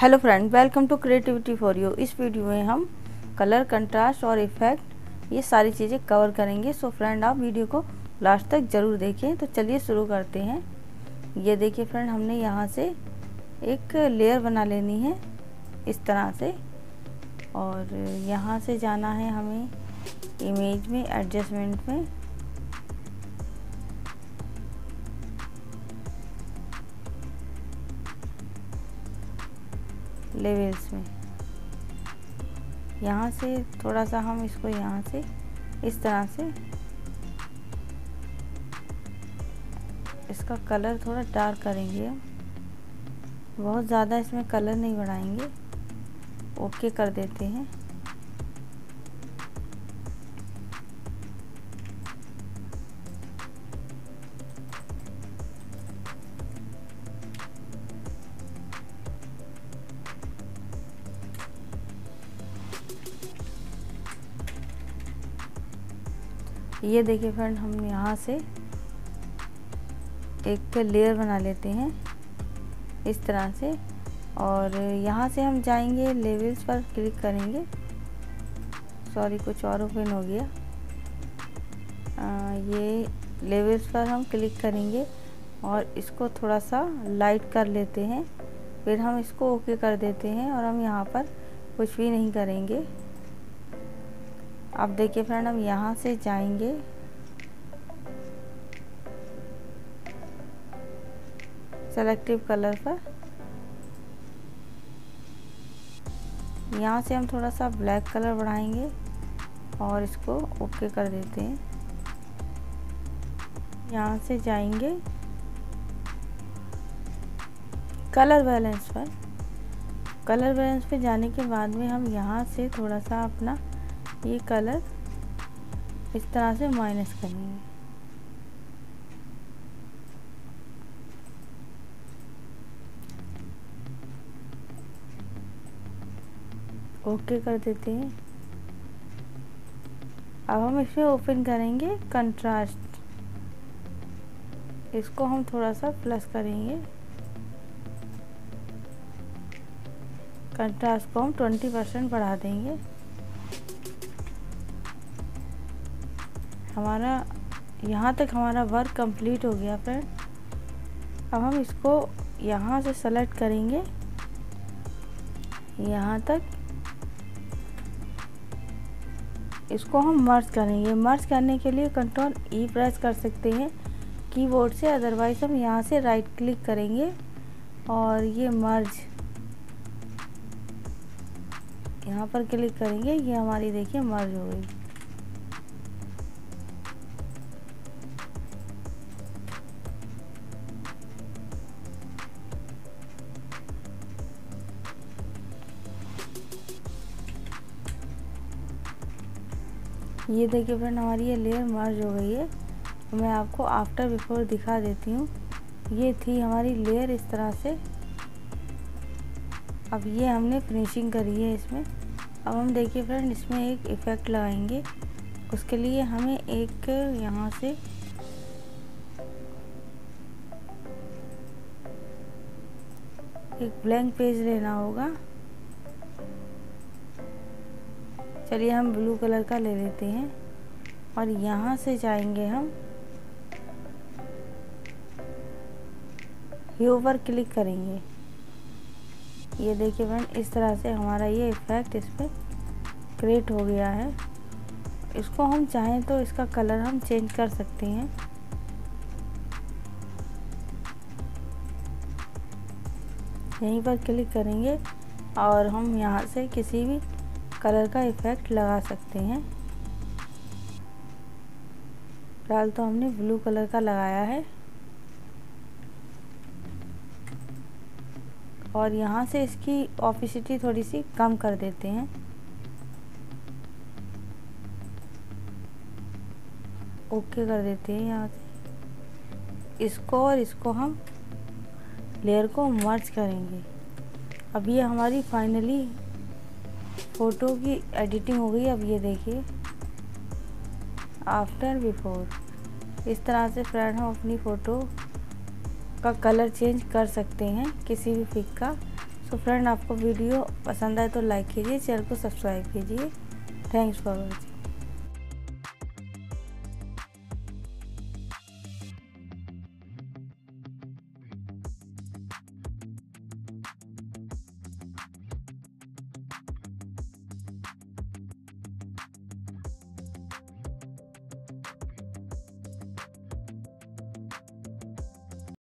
Hello friend welcome to creativity for you इस video में हम कलर कंट्रास्ट और इफ़ेक्ट ये सारी चीज़ें कवर करेंगे। सो फ्रेंड आप वीडियो को लास्ट तक ज़रूर देखें। तो चलिए शुरू करते हैं। ये देखिए फ्रेंड हमने यहाँ से एक लेयर बना लेनी है इस तरह से। और यहाँ से जाना है हमें इमेज में एडजस्टमेंट में। लेवल्स में। यहाँ से थोड़ा सा हम इसको यहाँ से इस तरह से इसका कलर थोड़ा डार्क करेंगे हम। बहुत ज़्यादा इसमें कलर नहीं बढ़ाएँगे। ओके कर देते हैं। ये देखिए फ्रेंड हम यहाँ से एक लेयर बना लेते हैं इस तरह से। और यहाँ से हम जाएँगे लेवल्स पर क्लिक करेंगे। सॉरी कुछ और ओपन हो गया। आ, ये लेवल्स पर हम क्लिक करेंगे और इसको थोड़ा सा लाइट कर लेते हैं। फिर हम इसको ओके कर देते हैं और हम यहाँ पर कुछ भी नहीं करेंगे। अब देखिए फ्रेंड, हम यहाँ से जाएँगे। सेलेक्टिव कलर पर। यहाँ से हम थोड़ा सा ब्लैक कलर बढ़ाएँगे और इसको ओके कर देते हैं। यहाँ से जाएँगे। कलर बैलेंस पर। कलर बैलेंस पे जाने के बाद में हम यहाँ से थोड़ा सा अपना ये कलर इस तरह से माइनस करेंगे। ओके कर देते हैं। अब हम इसमें ओपन करेंगे कंट्रास्ट इसको हम थोड़ा सा प्लस करेंगे। कंट्रास्ट को हम ट्वेंटी परसेंट बढ़ा देंगे। हमारा, यहाँ तक हमारा वर्क कंप्लीट हो गया फ्रेंड अब हम इसको यहाँ से सेलेक्ट करेंगे। यहाँ तक इसको हम मर्ज करेंगे। मर्ज करने के लिए कंट्रोल ई प्रेस कर सकते हैं। कीबोर्ड से अदरवाइज़ हम यहाँ से राइट क्लिक करेंगे और ये मर्ज यहाँ पर क्लिक करेंगे। ये हमारी देखिए मर्ज हो गई। ये देखिए फ्रेंड हमारी ये लेयर मर्ज हो गई है। तो मैं आपको आफ्टर बिफोर दिखा देती हूँ। ये थी हमारी लेयर इस तरह से। अब ये हमने फिनिशिंग करी है इसमें। अब हम देखिए फ्रेंड इसमें एक इफ़ेक्ट लगाएँगे। उसके लिए हमें एक यहाँ से एक ब्लैंक पेज लेना होगा। चलिए हम ब्लू कलर का ले लेते हैं और यहाँ से जाएँगे हम। व्यू पर क्लिक करेंगे। ये देखिए फ्रेंड इस तरह से हमारा ये इफ़ेक्ट इस पर क्रिएट हो गया है। इसको हम चाहें तो इसका कलर हम चेंज कर सकते हैं। यहीं पर क्लिक करेंगे और हम यहाँ से किसी भी कलर का इफ़ेक्ट लगा सकते हैं। फ़िलहाल तो हमने ब्लू कलर का लगाया है। और यहाँ से इसकी ऑफिसिटी थोड़ी सी कम कर देते हैं। ओके कर देते हैं यहाँ से। इसको और इसको हम लेयर को मर्ज करेंगे। अब ये हमारी फाइनली फ़ोटो की एडिटिंग हो गई, अब ये देखिए। आफ्टर बिफोर इस तरह से फ्रेंड हम अपनी फ़ोटो का कलर चेंज कर सकते हैं किसी भी पिक का। सो फ्रेंड, आपको वीडियो पसंद आए तो लाइक कीजिए, चैनल को सब्सक्राइब कीजिए। Thanks for watching